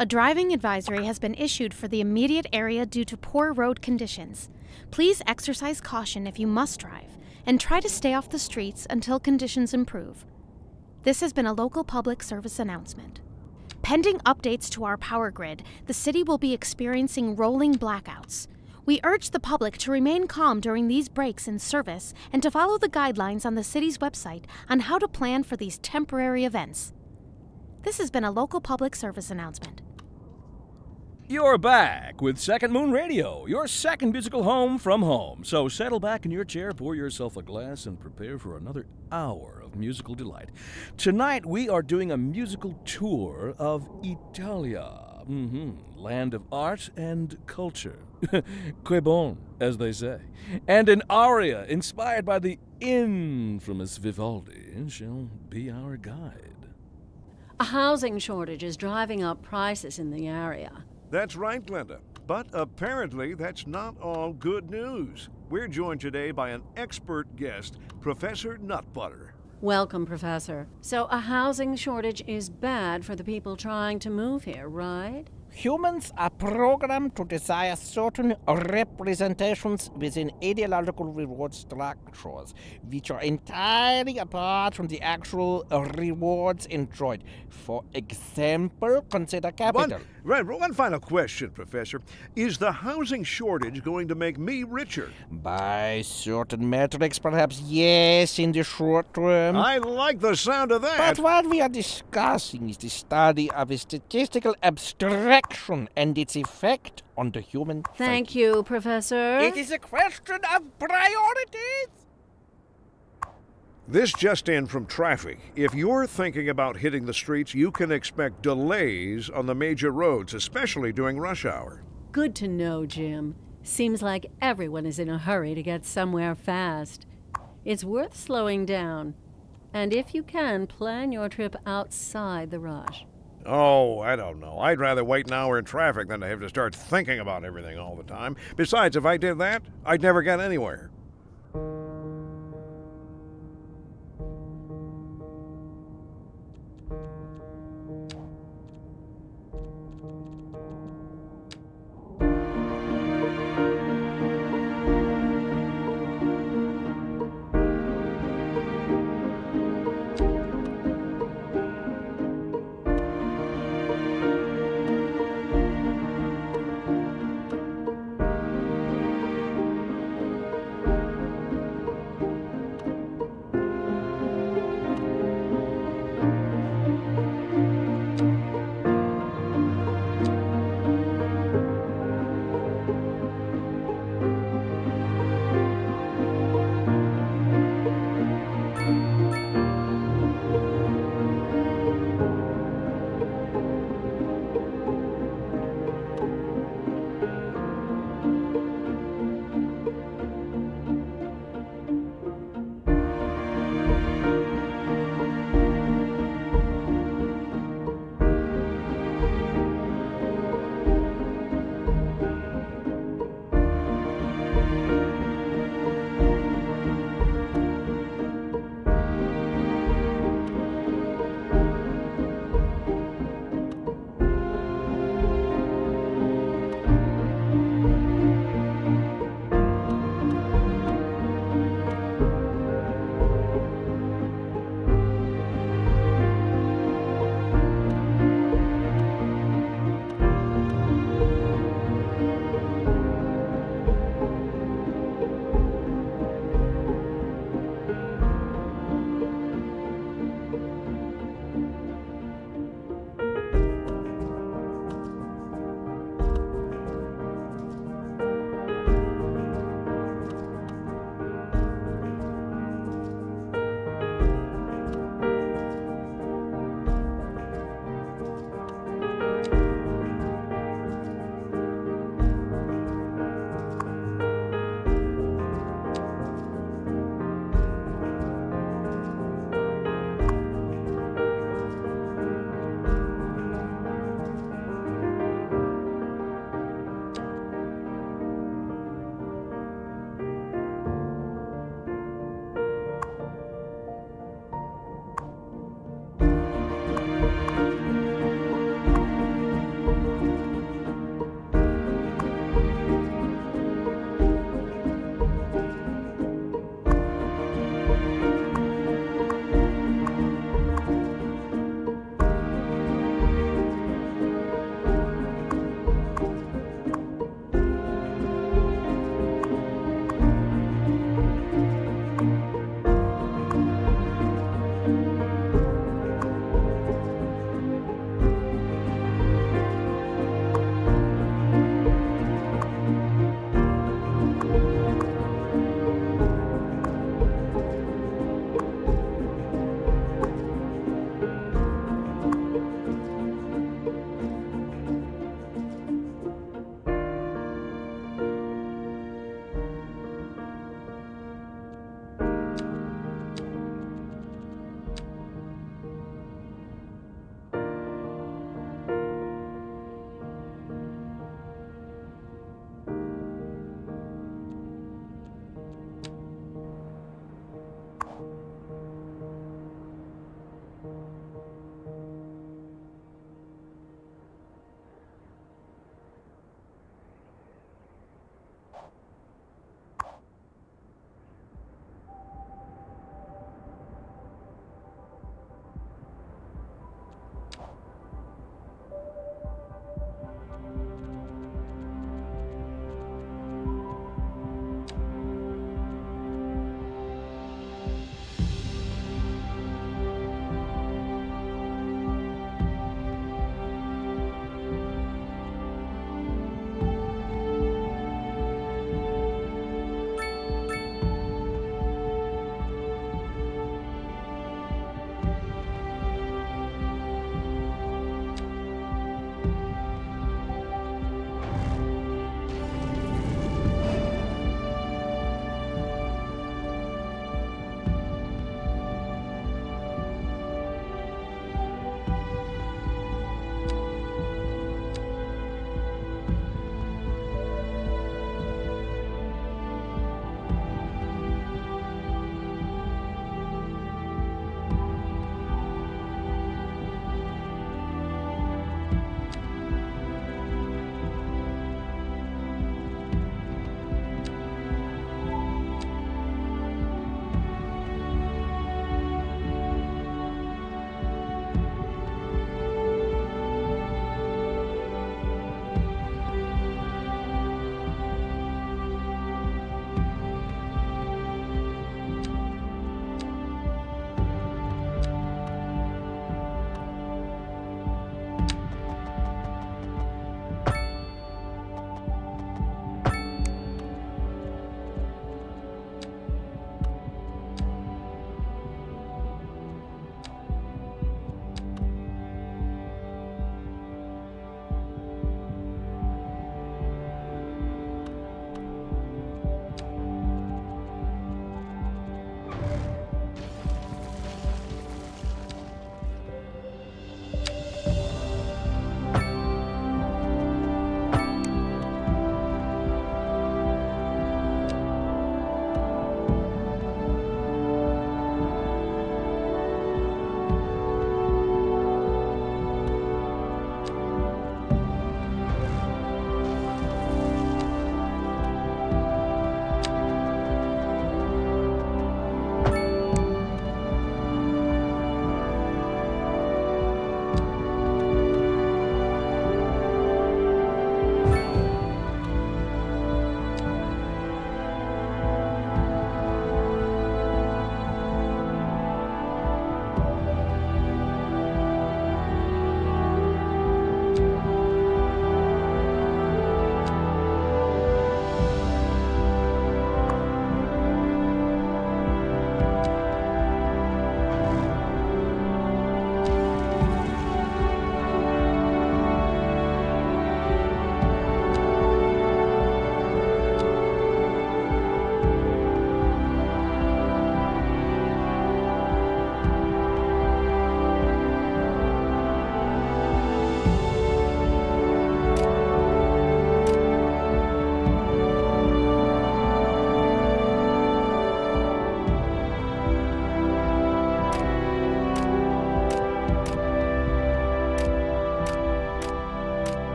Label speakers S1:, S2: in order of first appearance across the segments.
S1: A driving advisory has been issued for the immediate area due to poor road conditions. Please exercise caution if you must drive and try to stay off the streets until conditions improve. This has been a local public service announcement. Pending updates to our power grid, the city will be experiencing rolling blackouts. We urge the public to remain calm during these breaks in service and to follow the guidelines on the city's website on how to plan for these temporary events. This has been a local public service announcement.
S2: You're back with Second Moon Radio, your second musical home from home. So settle back in your chair, pour yourself a glass, and prepare for another hour of musical delight. Tonight, we are doing a musical tour of Italia, mm-hmm. land of art and culture. que bon, as they say. And an aria inspired by the infamous Vivaldi shall be our guide.
S3: A housing shortage is driving up prices in the area.
S4: That's right, Glenda. But apparently, that's not all good news. We're joined today by an expert guest, Professor Nutbutter.
S3: Welcome, Professor. So, a housing shortage is bad for the people trying to move here, right?
S5: Humans are programmed to desire certain representations within ideological reward structures, which are entirely apart from the actual rewards enjoyed. For example, consider capital.
S4: One, right, one final question, Professor. Is the housing shortage going to make me richer?
S5: By certain metrics, perhaps yes, in the short term.
S4: I like the sound of that.
S5: But what we are discussing is the study of a statistical abstraction and its effect on the human
S3: Thank
S5: psyche.
S3: you, Professor.
S5: It is a question of priorities.
S4: This just in from traffic. If you're thinking about hitting the streets, you can expect delays on the major roads, especially during rush hour.
S3: Good to know, Jim. Seems like everyone is in a hurry to get somewhere fast. It's worth slowing down. And if you can, plan your trip outside the rush.
S4: Oh, I don't know. I'd rather wait an hour in traffic than to have to start thinking about everything all the time. Besides, if I did that, I'd never get anywhere.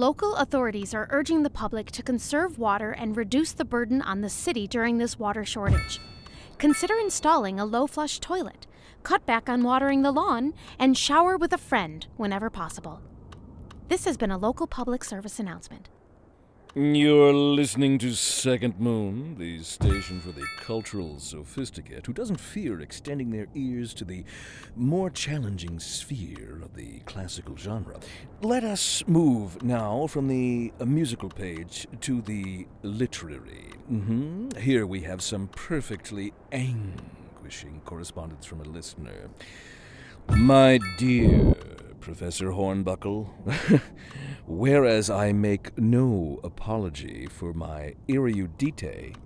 S1: Local authorities are urging the public to conserve water and reduce the burden on the city during this water shortage. Consider installing a low flush toilet, cut back on watering the lawn, and shower with a friend whenever possible. This has been a local public service announcement.
S2: You're listening to Second Moon, the station for the cultural sophisticate who doesn't fear extending their ears to the more challenging sphere of the classical genre. Let us move now from the uh, musical page to the literary. hmm Here we have some perfectly anguishing correspondence from a listener. My dear Professor Hornbuckle, whereas I make no apology for my erudite,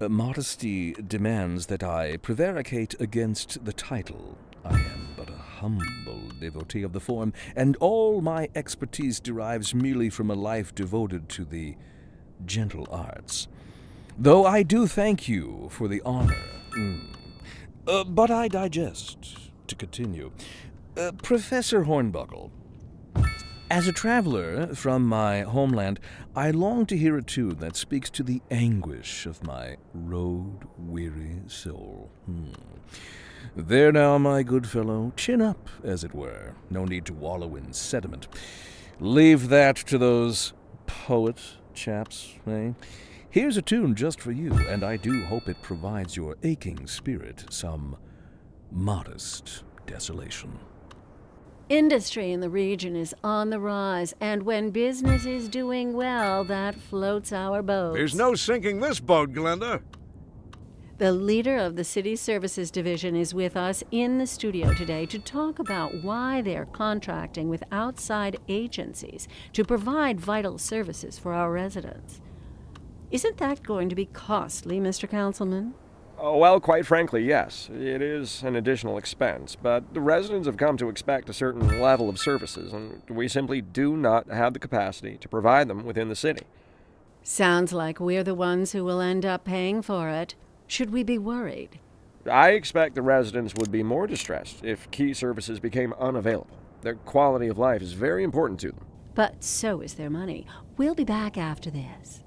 S2: uh, modesty demands that I prevaricate against the title. I am but a humble devotee of the form, and all my expertise derives merely from a life devoted to the gentle arts. Though I do thank you for the honor. Mm. Uh, but I digest. To continue. Uh, Professor Hornbuckle, as a traveler from my homeland, I long to hear a tune that speaks to the anguish of my road weary soul. Hmm. There now, my good fellow, chin up, as it were. No need to wallow in sediment. Leave that to those poet chaps, eh? Here's a tune just for you, and I do hope it provides your aching spirit some modest desolation.
S3: Industry in the region is on the rise, and when business is doing well, that floats our boat.
S4: There's no sinking this boat, Glenda.
S3: The leader of the City Services Division is with us in the studio today to talk about why they're contracting with outside agencies to provide vital services for our residents. Isn't that going to be costly, Mr. Councilman?
S6: Oh, well, quite frankly, yes. It is an additional expense, but the residents have come to expect a certain level of services, and we simply do not have the capacity to provide them within the city.
S3: Sounds like we're the ones who will end up paying for it. Should we be worried?
S6: I expect the residents would be more distressed if key services became unavailable. Their quality of life is very important to them.
S3: But so is their money. We'll be back after this.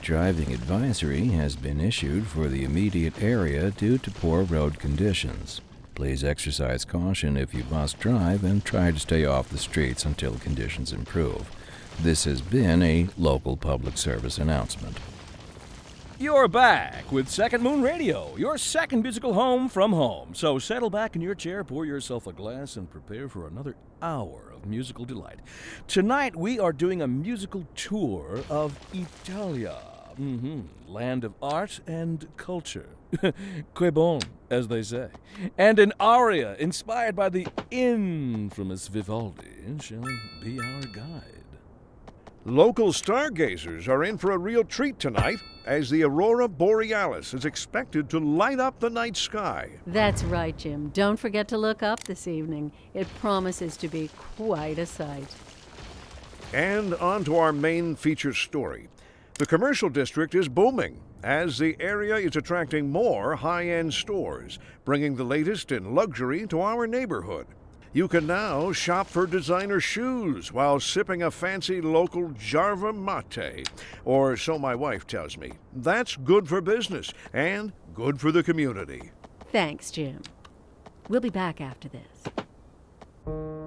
S2: Driving advisory has been issued for the immediate area due to poor road conditions. Please exercise caution if you must drive and try to stay off the streets until conditions improve. This has been a local public service announcement. You're back with Second Moon Radio, your second musical home from home. So settle back in your chair, pour yourself a glass, and prepare for another hour musical delight. Tonight we are doing a musical tour of Italia, hmm land of art and culture. que bon, as they say. And an aria inspired by the infamous Vivaldi shall be our guide.
S4: Local stargazers are in for a real treat tonight as the aurora borealis is expected to light up the night sky.
S3: That's right, Jim. Don't forget to look up this evening. It promises to be quite a sight.
S4: And on to our main feature story. The commercial district is booming as the area is attracting more high end stores, bringing the latest in luxury to our neighborhood. You can now shop for designer shoes while sipping a fancy local Jarva mate. Or so my wife tells me. That's good for business and good for the community.
S3: Thanks, Jim. We'll be back after this.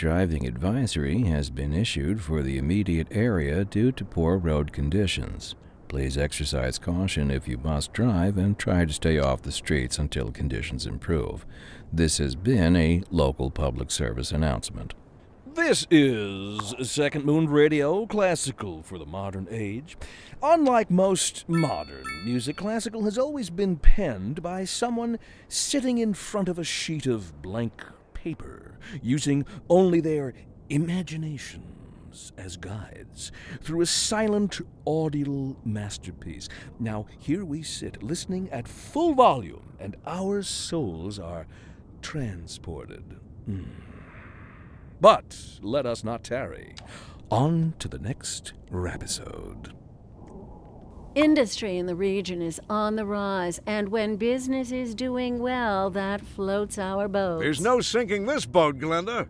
S7: Driving advisory has been issued for the immediate area due to poor road conditions. Please exercise caution if you must drive and try to stay off the streets until conditions improve. This has been a local public service announcement.
S2: This is Second Moon Radio, classical for the modern age. Unlike most modern music, classical has always been penned by someone sitting in front of a sheet of blank paper, using only their imaginations as guides through a silent, audible masterpiece. Now, here we sit, listening at full volume, and our souls are transported. Mm. But let us not tarry. On to the next rapisode.
S3: Industry in the region is on the rise, and when business is doing well, that floats our boat.
S4: There's no sinking this boat, Glenda.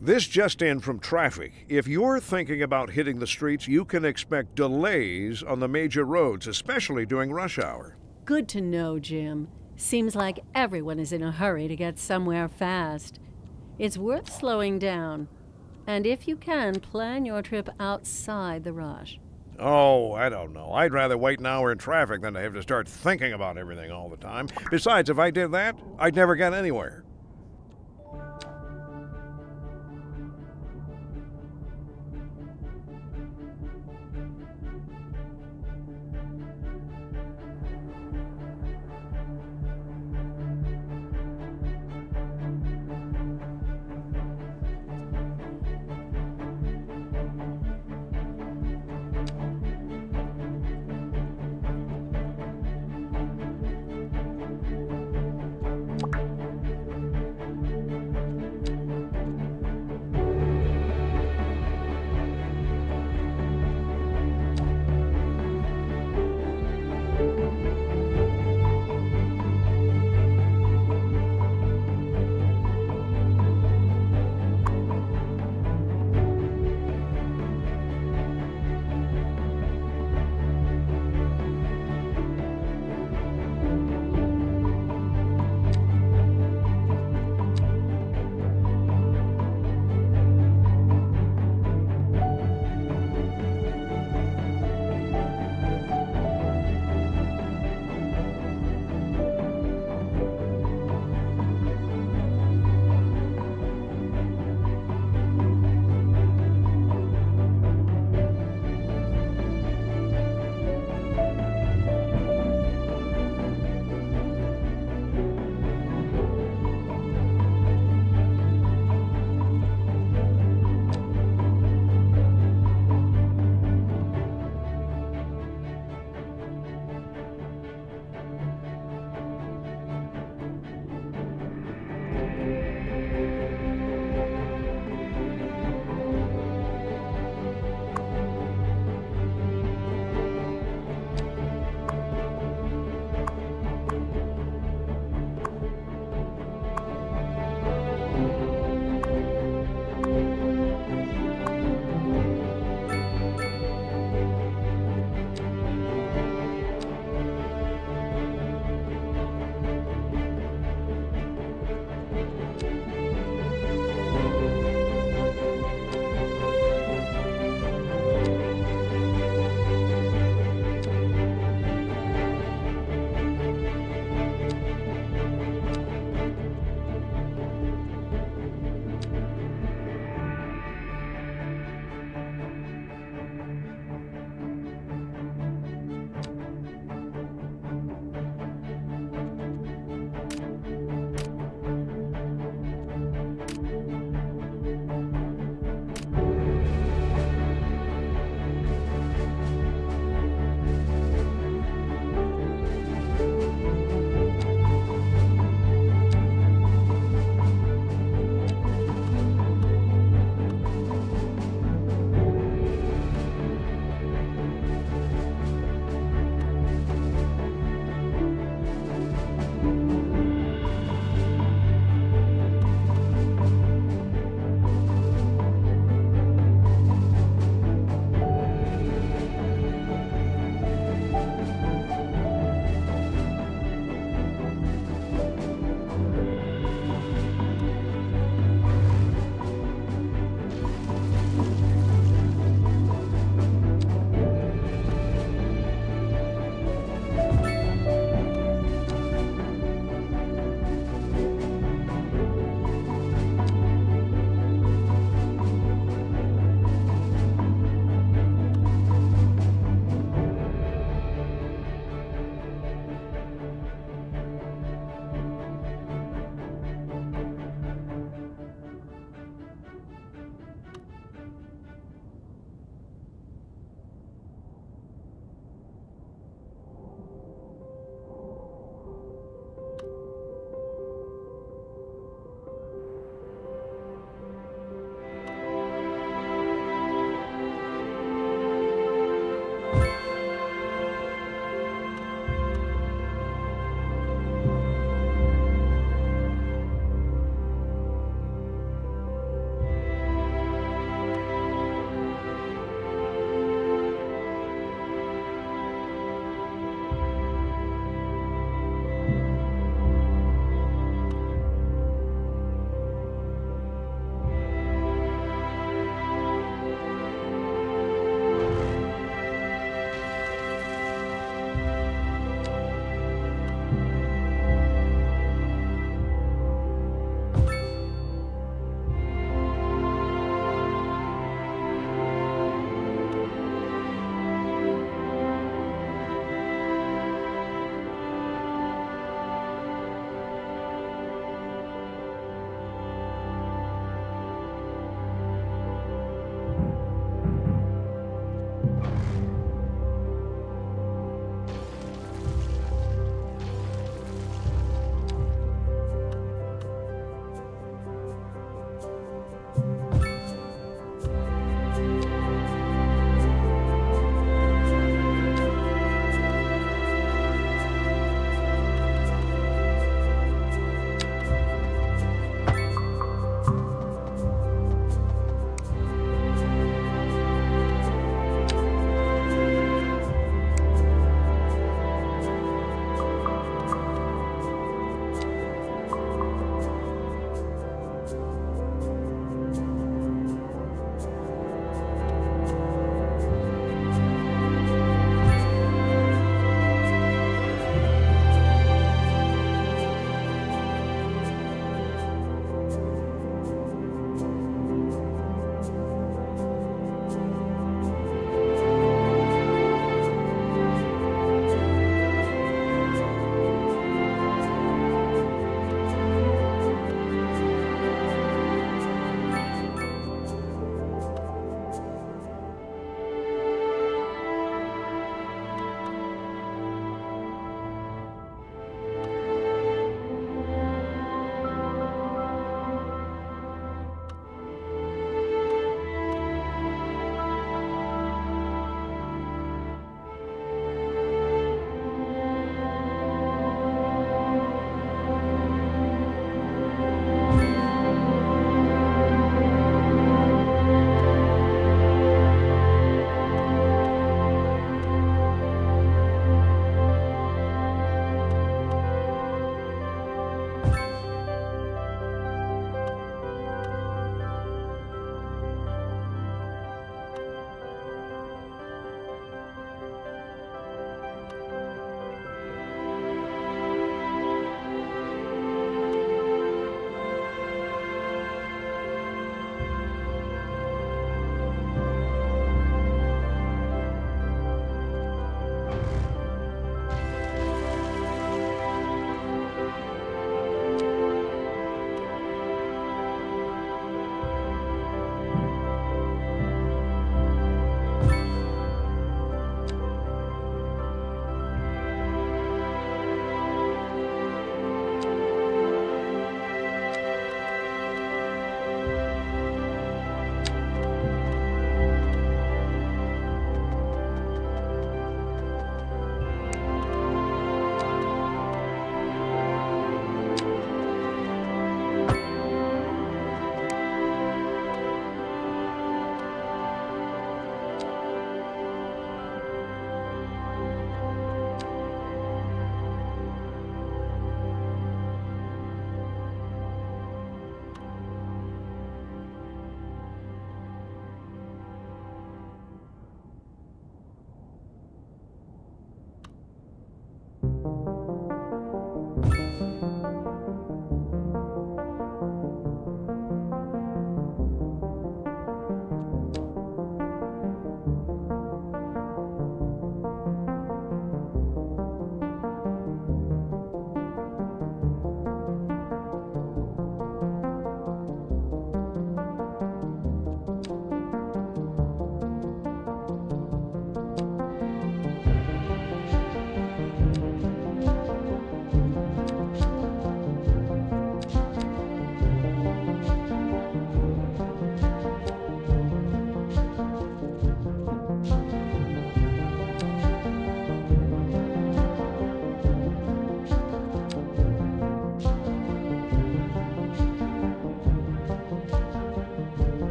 S4: This just in from traffic. If you're thinking about hitting the streets, you can expect delays on the major roads, especially during rush hour.
S3: Good to know, Jim. Seems like everyone is in a hurry to get somewhere fast. It's worth slowing down. And if you can, plan your trip outside the rush.
S4: Oh, I don't know. I'd rather wait an hour in traffic than to have to start thinking about everything all the time. Besides, if I did that, I'd never get anywhere.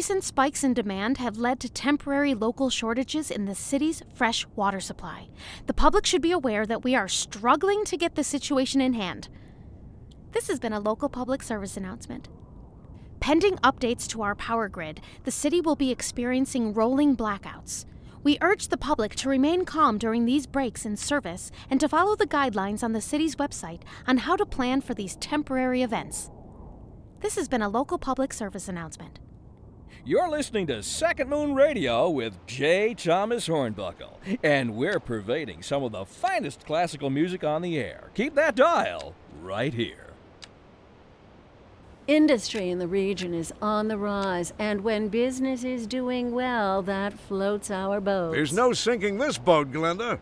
S1: Recent spikes in demand have led to temporary local shortages in the city's fresh water supply. The public should be aware that we are struggling to get the situation in hand. This has been a local public service announcement. Pending updates to our power grid, the city will be experiencing rolling blackouts. We urge the public to remain calm during these breaks in service and to follow the guidelines on the city's website on how to plan for these temporary events. This has been a local public service announcement.
S2: You're listening to Second Moon Radio with J. Thomas Hornbuckle, and we're pervading some of the finest classical music on the air. Keep that dial right here.
S3: Industry in the region is on the rise, and when business is doing well, that floats our boat.
S4: There's no sinking this boat, Glenda.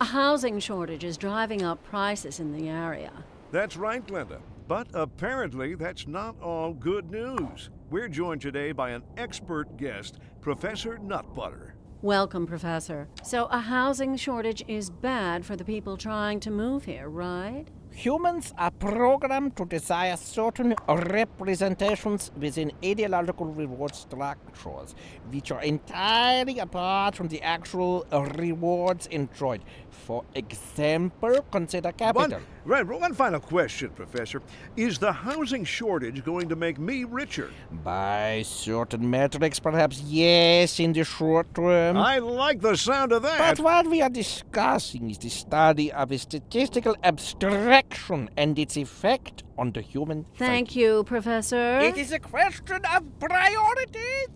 S3: A housing shortage is driving up prices in the area.
S4: That's right, Glenda. But apparently, that's not all good news. We're joined today by an expert guest, Professor Nutbutter.
S3: Welcome, Professor. So, a housing shortage is bad for the people trying to move here, right?
S5: Humans are programmed to desire certain representations within ideological reward structures, which are entirely apart from the actual rewards enjoyed. For example, consider capital.
S4: One, right, one final question, Professor. Is the housing shortage going to make me richer?
S5: By certain metrics, perhaps yes, in the short term.
S4: I like the sound of that.
S5: But what we are discussing is the study of a statistical abstraction and its effect on the human
S3: Thank
S5: psyche.
S3: you, Professor.
S5: It is a question of priorities.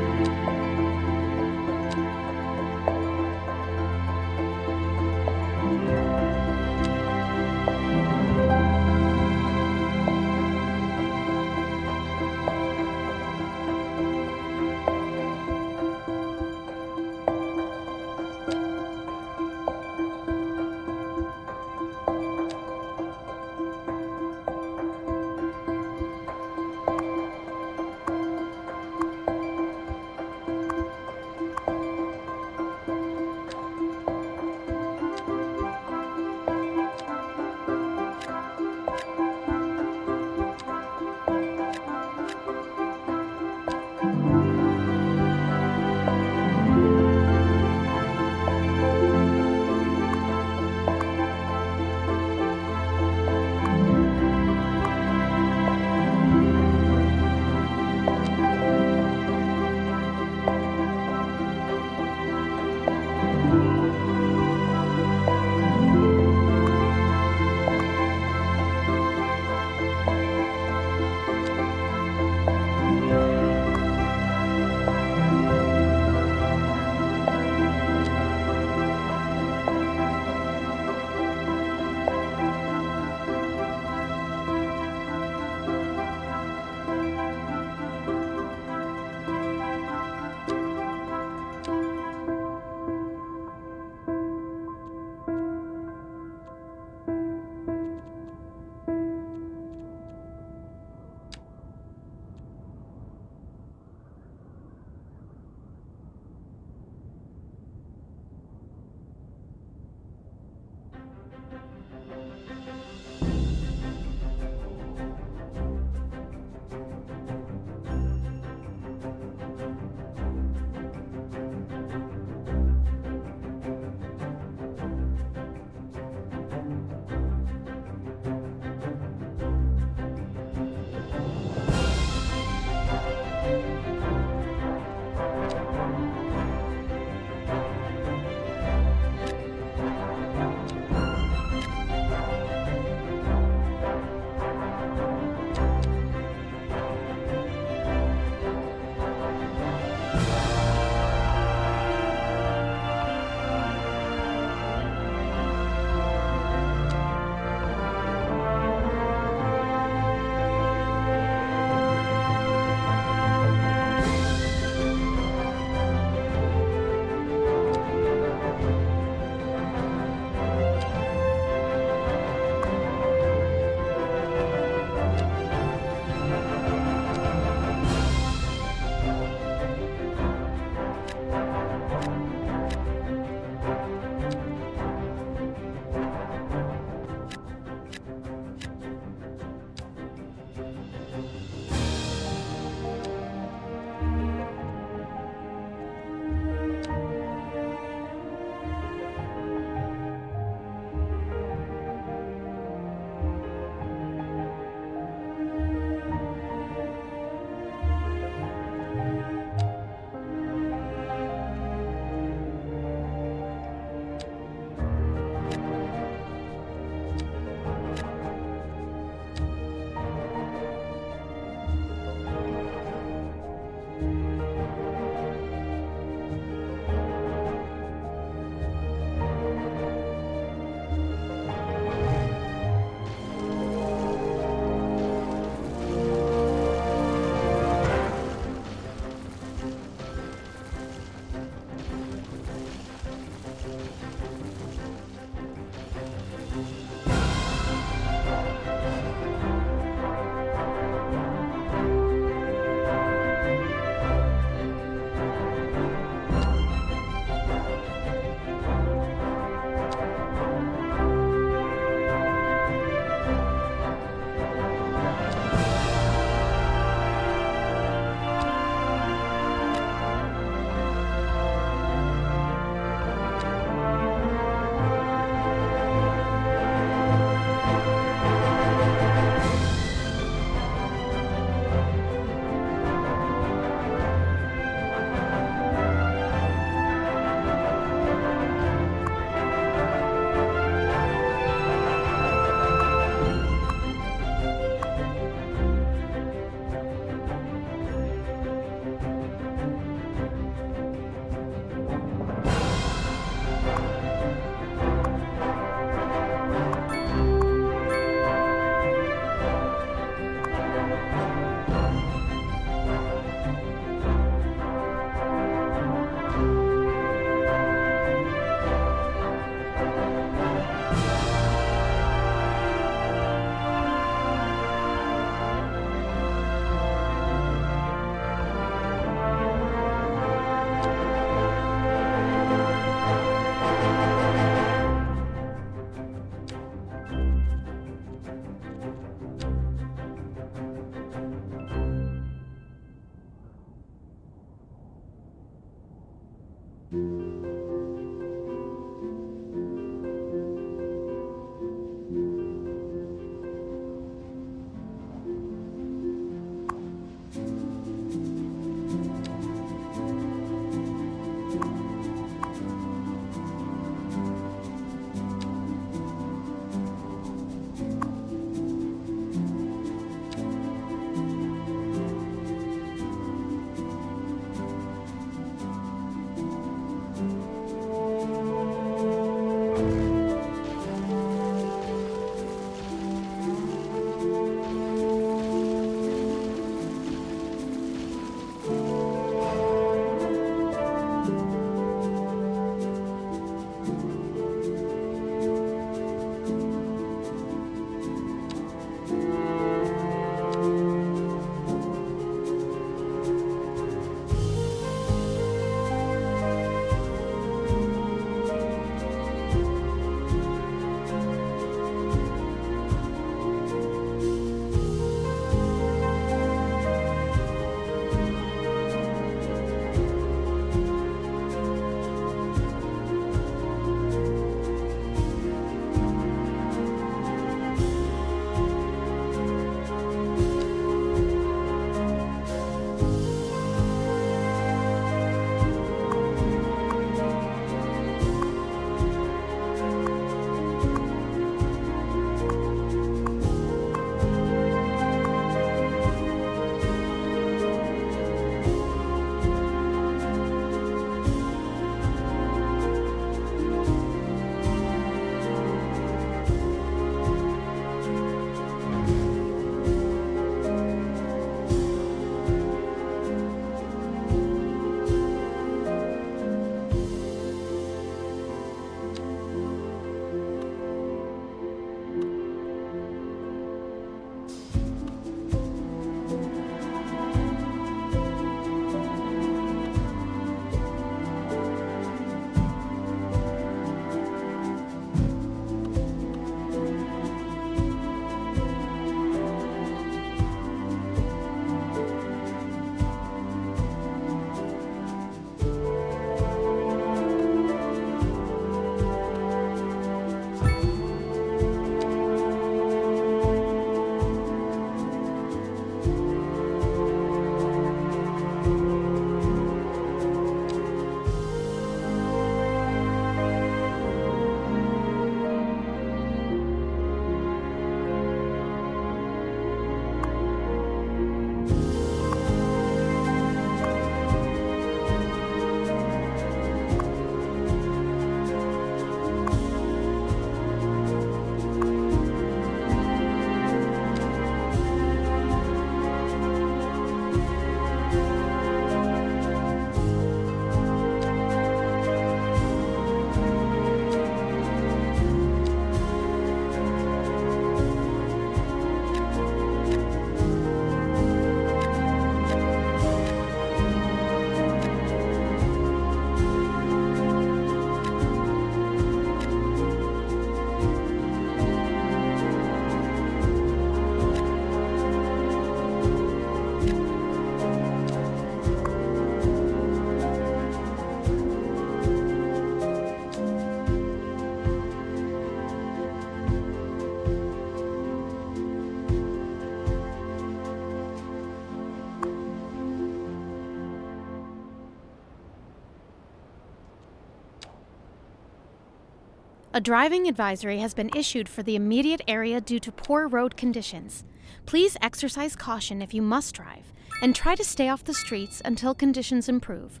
S1: A driving advisory has been issued for the immediate area due to poor road conditions. Please exercise caution if you must drive and try to stay off the streets until conditions improve.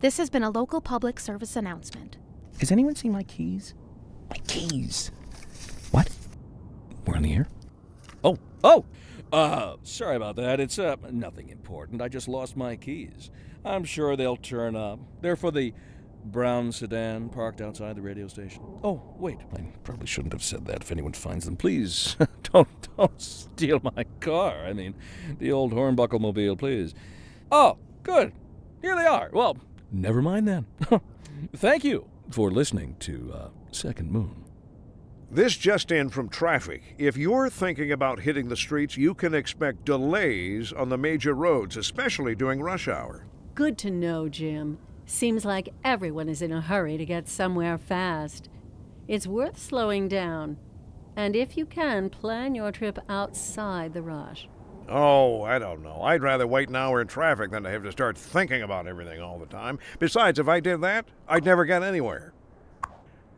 S1: This has been a local public service announcement.
S2: Has anyone seen my keys? My keys. What? We're on the air? Oh, oh! Uh, sorry about that. It's, uh, nothing important. I just lost my keys. I'm sure they'll turn up. They're for the brown sedan parked outside the radio station. Oh, wait. I probably shouldn't have said that if anyone finds them. Please, don't, don't steal my car. I mean, the old hornbuckle mobile, please. Oh, good. Here they are. Well, never mind then. Thank you for listening to uh, Second Moon.
S4: This just in from traffic. If you're thinking about hitting the streets, you can expect delays on the major roads, especially during rush hour.
S3: Good to know, Jim. Seems like everyone is in a hurry to get somewhere fast. It's worth slowing down. And if you can, plan your trip outside the rush.
S4: Oh, I don't know. I'd rather wait an hour in traffic than to have to start thinking about everything all the time. Besides, if I did that, I'd never get anywhere.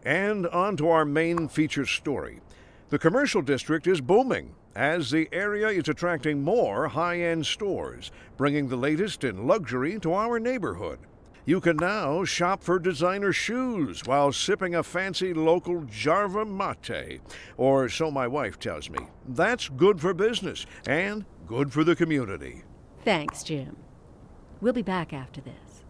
S4: And on to our main feature story. The commercial district is booming as the area is attracting more high end stores, bringing the latest in luxury to our neighborhood. You can now shop for designer shoes while sipping a fancy local Jarva mate, or so my wife tells me. That's good for business and good for the community.
S3: Thanks, Jim. We'll be back after this.